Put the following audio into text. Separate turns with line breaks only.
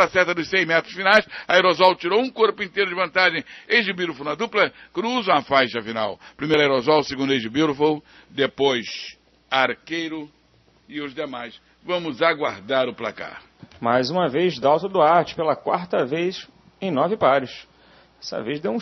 A seta dos 100 metros finais. A Aerosol tirou um corpo inteiro de vantagem. Age Beautiful na dupla cruza a faixa final. Primeiro Aerosol, segundo Age Beautiful, depois Arqueiro e os demais. Vamos aguardar o placar.
Mais uma vez, Dalto Duarte, pela quarta vez em nove pares. Dessa vez deu um